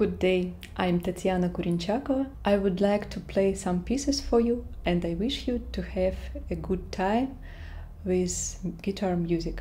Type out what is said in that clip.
Good day, I'm Tatiana Kurenchakova. I would like to play some pieces for you and I wish you to have a good time with guitar music.